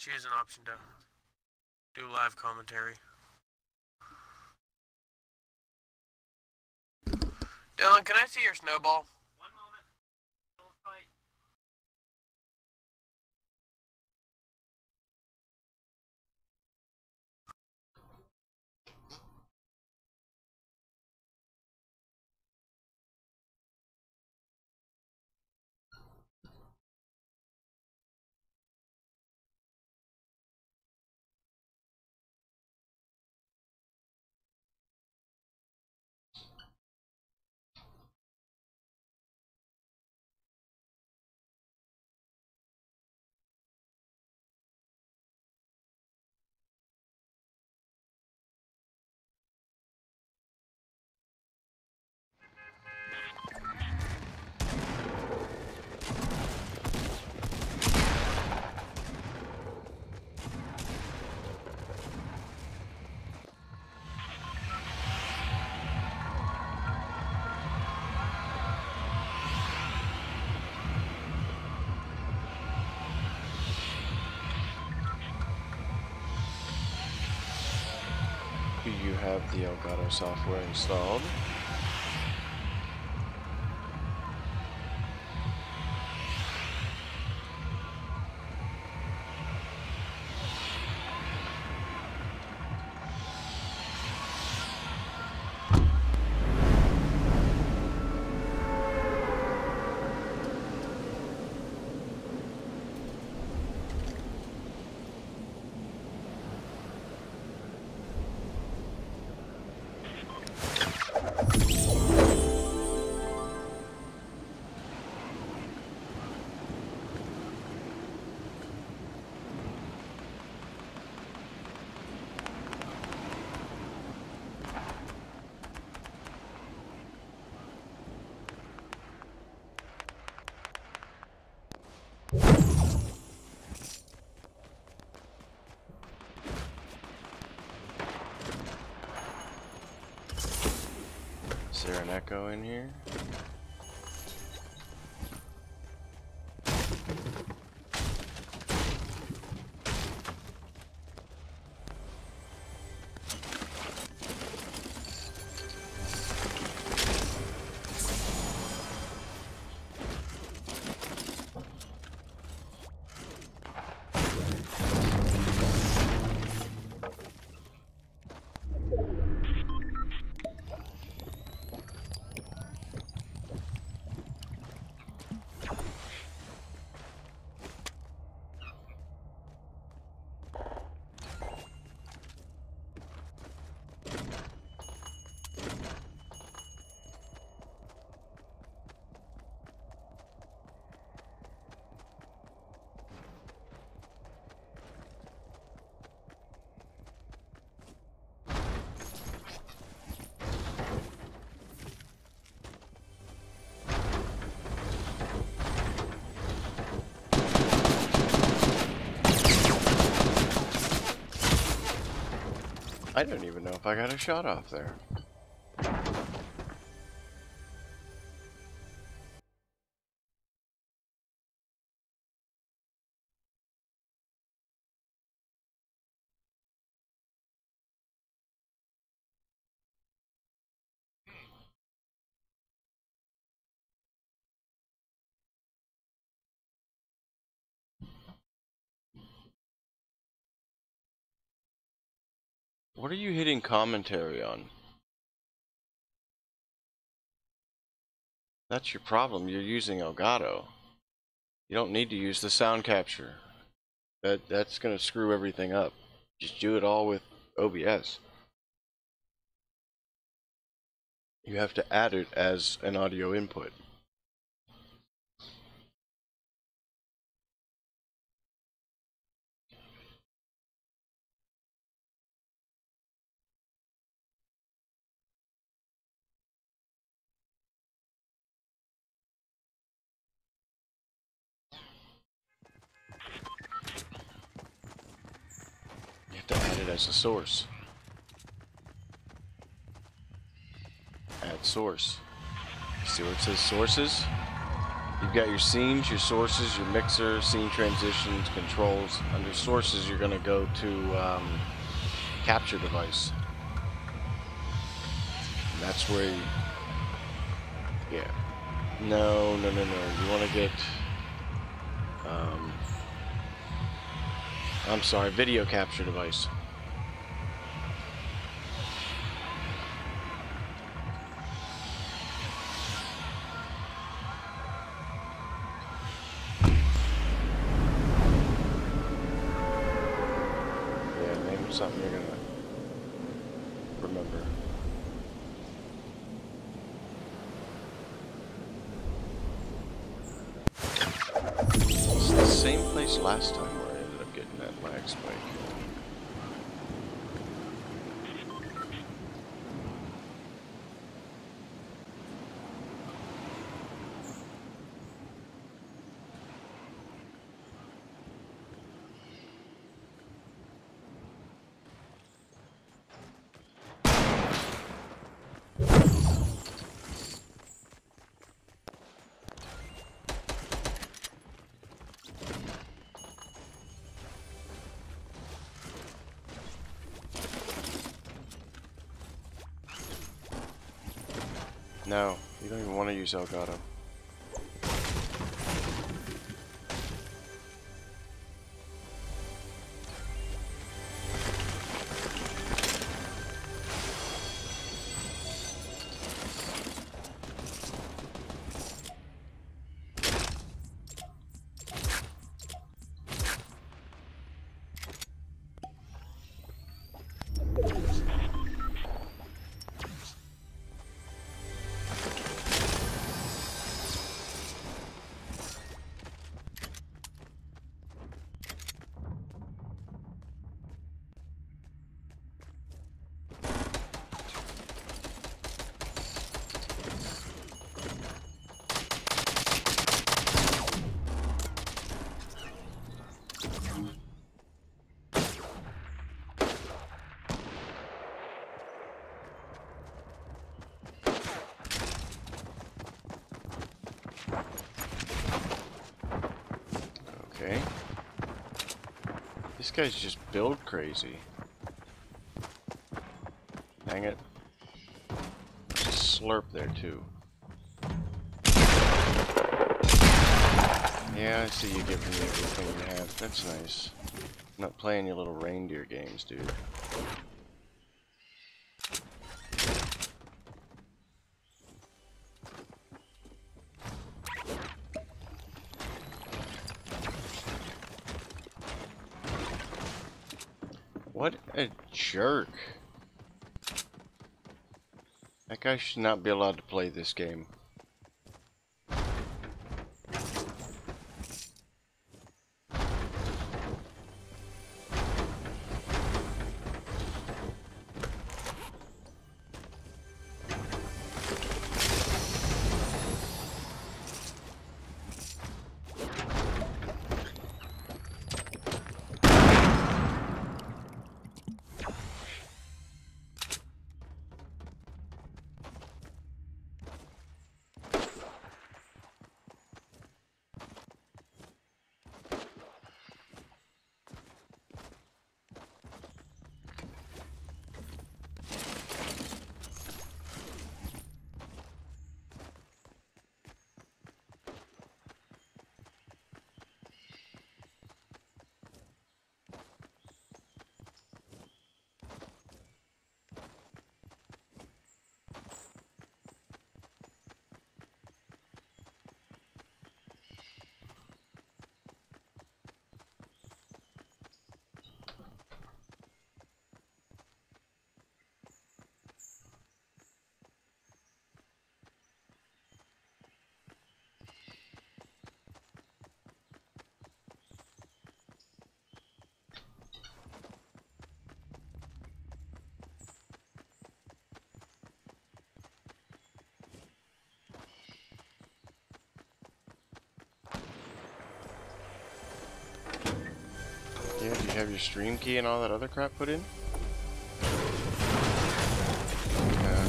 Choose an option to do live commentary. Dylan, can I see your snowball? Have the Elgato software installed? There an echo in here? I don't even know if I got a shot off there. What are you hitting commentary on? That's your problem. You're using Elgato. You don't need to use the sound capture. That that's gonna screw everything up. Just do it all with OBS. You have to add it as an audio input. As a source. Add source. See where it says sources? You've got your scenes, your sources, your mixer, scene transitions, controls. Under sources, you're going to go to um, capture device. And that's where you, yeah. No, no, no, no. You want to get, um, I'm sorry, video capture device. Something you're gonna remember. It's the same place last time where I ended up getting that lag spike. No, you don't even want to use Elgato. Okay. This guy's just build crazy. Dang it. A slurp there too. Yeah, I see you giving me everything you have. That's nice. I'm not playing your little reindeer games, dude. What a jerk. That guy should not be allowed to play this game. have your stream key and all that other crap put in? Uh,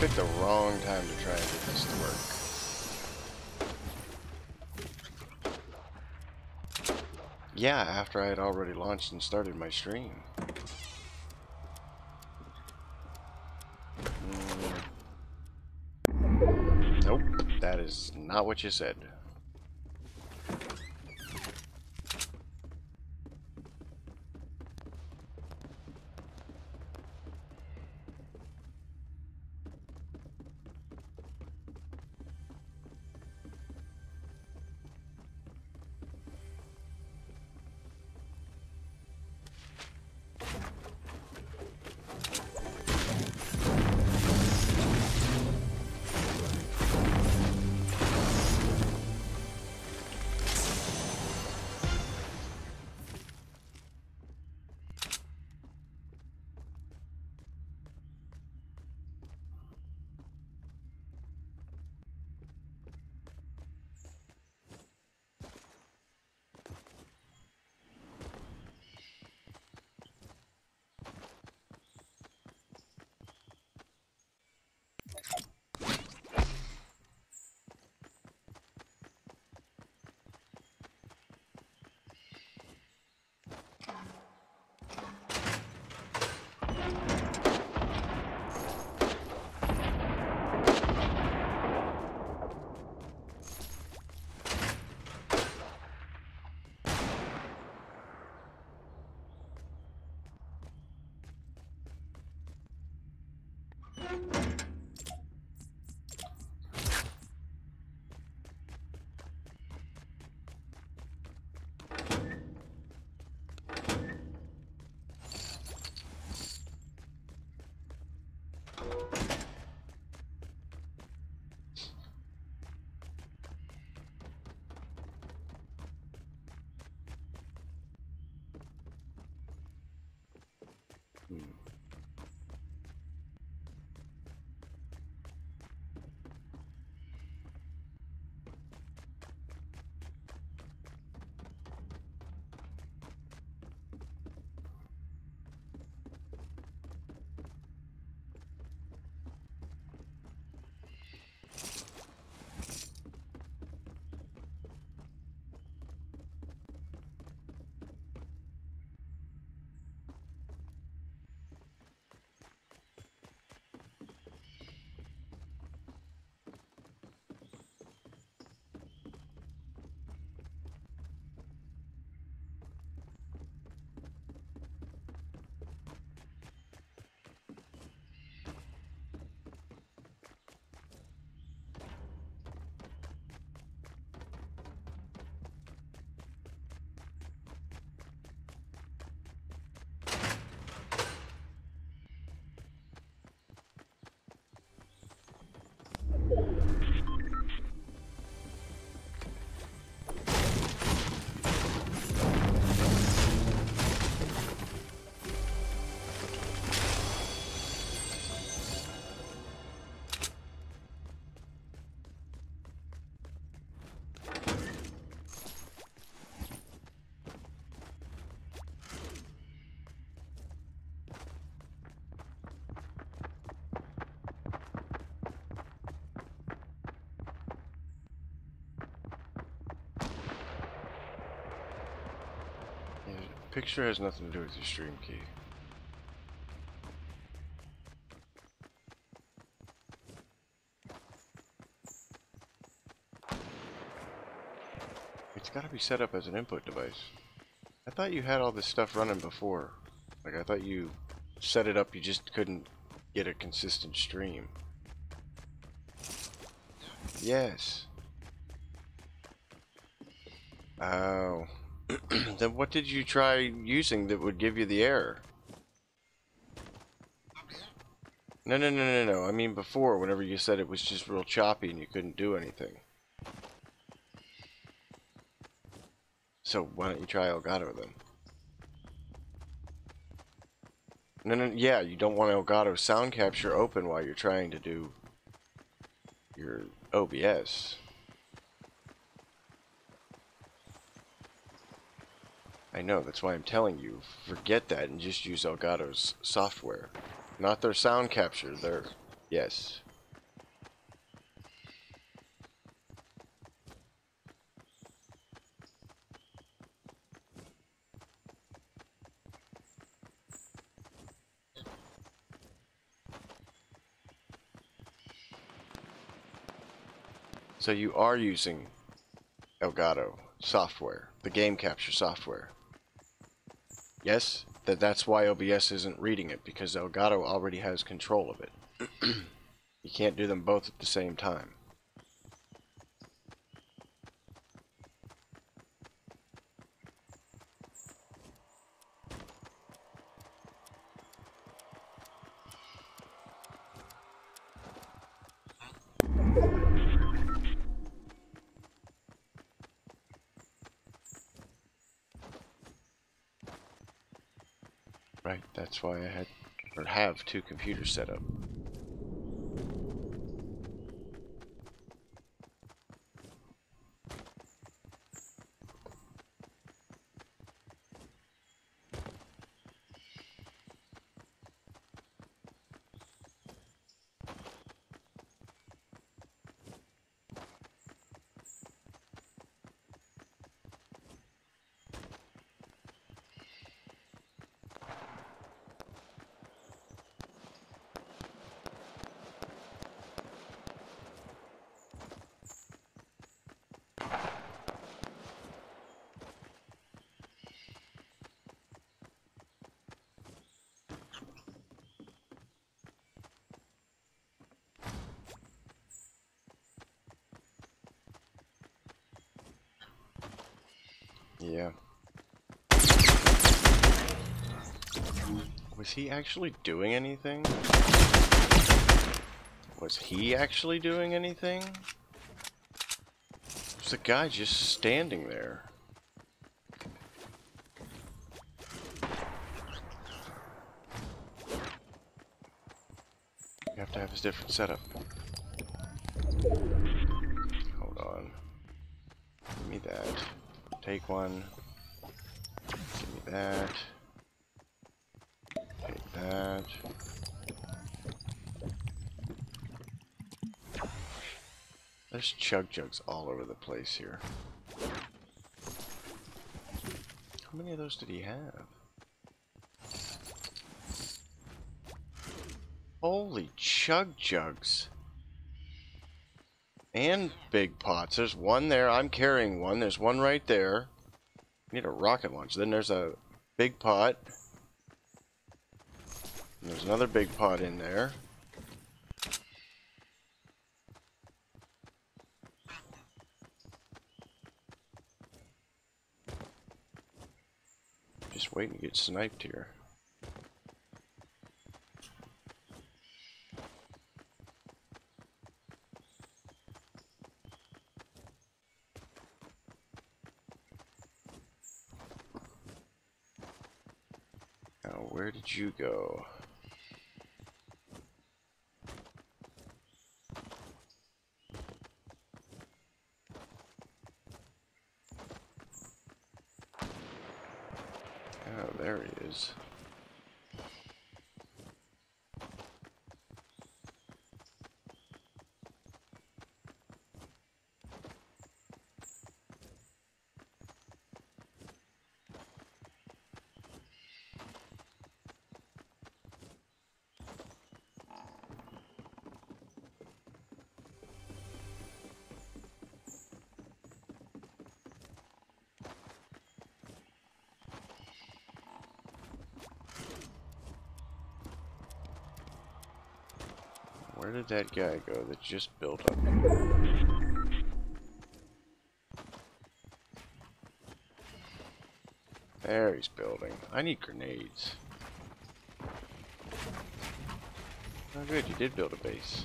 picked the wrong time to try and get this to work. Yeah, after I had already launched and started my stream. Mm. Nope, that is not what you said. Picture has nothing to do with your stream key. It's got to be set up as an input device. I thought you had all this stuff running before. Like, I thought you set it up, you just couldn't get a consistent stream. Yes. Oh. then what did you try using that would give you the error? No, no, no, no, no. I mean before, whenever you said it was just real choppy and you couldn't do anything. So why don't you try Elgato then? No, no, yeah, you don't want Elgato sound capture open while you're trying to do your OBS. I know, that's why I'm telling you. Forget that and just use Elgato's software. Not their sound capture, their... Yes. So you are using Elgato software, the game capture software. Yes, that that's why OBS isn't reading it because Elgato already has control of it. you can't do them both at the same time. Right, that's why I had or have two computers set up. Yeah. Was he actually doing anything? Was he actually doing anything? There's a guy just standing there. You have to have a different setup. Hold on. Give me that. Take one. Give me that. Take that. There's chug jugs all over the place here. How many of those did he have? Holy chug jugs. And big pots. There's one there. I'm carrying one. There's one right there. Need a rocket launch. Then there's a big pot. And there's another big pot in there. Just waiting to get sniped here. Now, where did you go? Oh, there he is. Where did that guy go that just built up? There he's building. I need grenades. Oh good, you did build a base.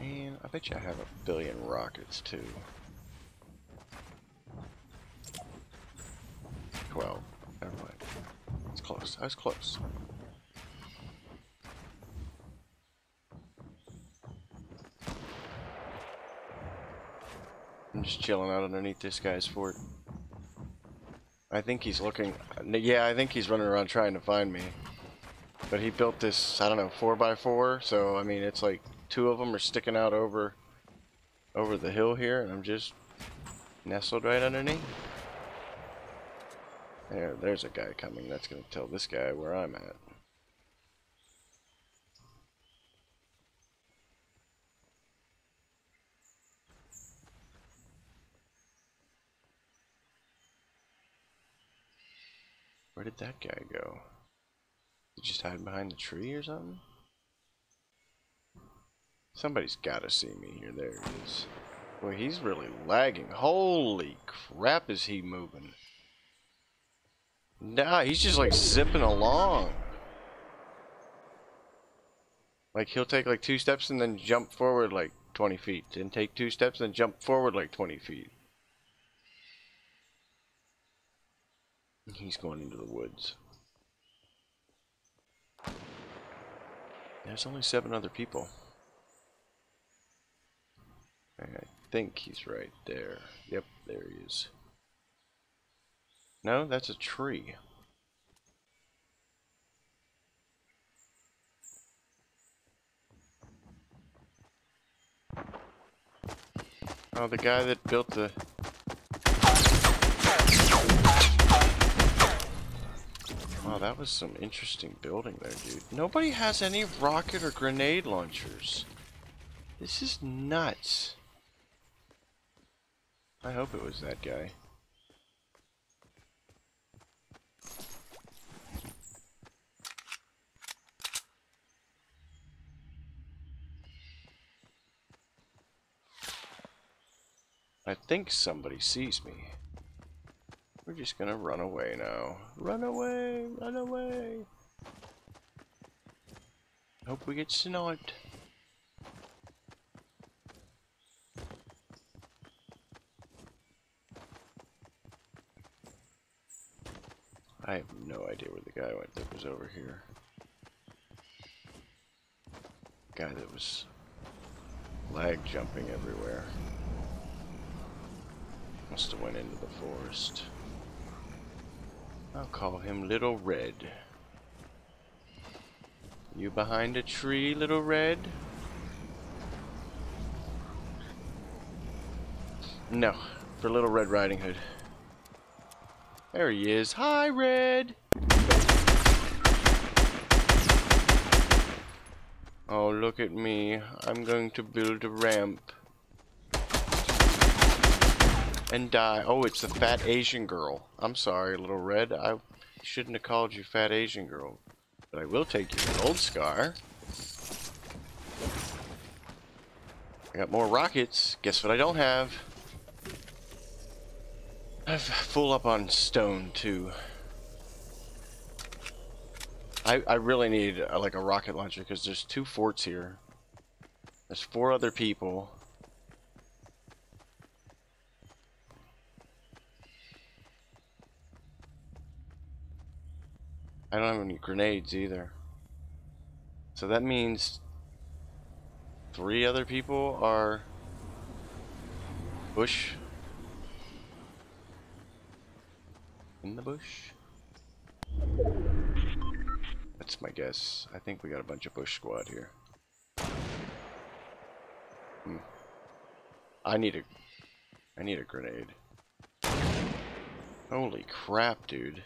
And I bet you I have a billion rockets too. 12. Never mind. It's close. I was close. I'm just chilling out underneath this guy's fort. I think he's looking... Yeah, I think he's running around trying to find me. But he built this, I don't know, 4x4, so, I mean, it's like two of them are sticking out over over the hill here, and I'm just nestled right underneath. There, there's a guy coming. That's gonna tell this guy where I'm at. Where did that guy go? Did he just hide behind the tree or something? Somebody's gotta see me here. There he is. Boy, he's really lagging. Holy crap, is he moving? Nah, he's just like zipping along. Like he'll take like two steps and then jump forward like 20 feet. Then take two steps and jump forward like 20 feet. He's going into the woods. There's only seven other people. I think he's right there. Yep, there he is. No, that's a tree. Oh, the guy that built the... Wow, that was some interesting building there, dude. Nobody has any rocket or grenade launchers. This is nuts. I hope it was that guy. I think somebody sees me. We're just gonna run away now. Run away! Run away! Hope we get sniped. I have no idea where the guy went that was over here. Guy that was lag jumping everywhere. Must have went into the forest. I'll call him Little Red. You behind a tree, Little Red? No, for Little Red Riding Hood. There he is. Hi, Red! Oh, look at me. I'm going to build a ramp. And die. Oh, it's the fat Asian girl. I'm sorry, Little Red. I shouldn't have called you fat Asian girl. But I will take your gold scar. I got more rockets. Guess what I don't have? I've full up on stone too. I I really need uh, like a rocket launcher because there's two forts here. There's four other people. I don't have any grenades either. So that means three other people are bush in the bush. That's my guess. I think we got a bunch of bush squad here. Hmm. I need a I need a grenade. Holy crap, dude.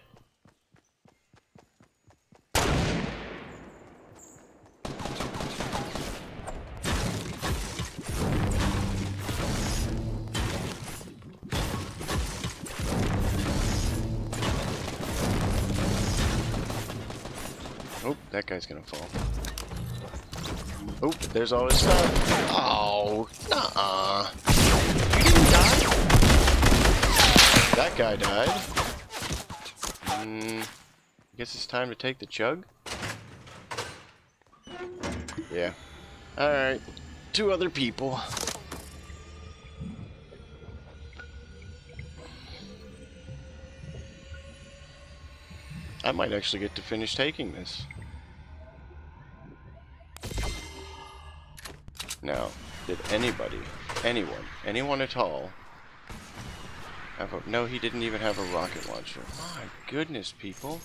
Oh, that guy's gonna fall. Oh, there's all his stuff. Oh, nah. You didn't die? That guy died. Hmm. I guess it's time to take the chug. Yeah. Alright. Two other people. I might actually get to finish taking this. Now, did anybody, anyone, anyone at all, have a, no, he didn't even have a rocket launcher. My goodness, people.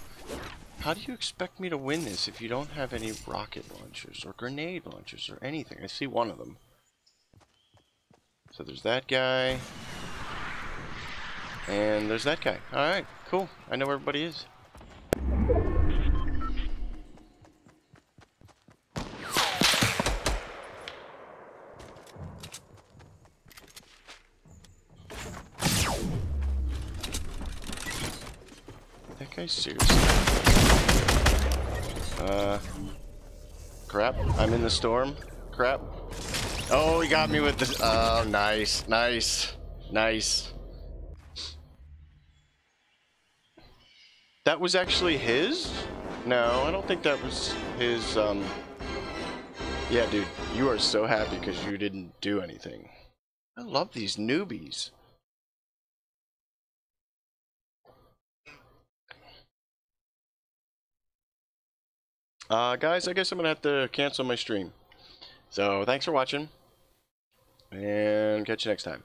How do you expect me to win this if you don't have any rocket launchers or grenade launchers or anything? I see one of them. So there's that guy. And there's that guy. Alright, cool. I know where everybody is. That guy's serious. Uh, crap. I'm in the storm. Crap. Oh, he got me with the. Oh, nice, nice, nice. That was actually his? No, I don't think that was his. Um. Yeah, dude, you are so happy because you didn't do anything. I love these newbies. Uh, guys, I guess I'm gonna have to cancel my stream. So, thanks for watching, and catch you next time.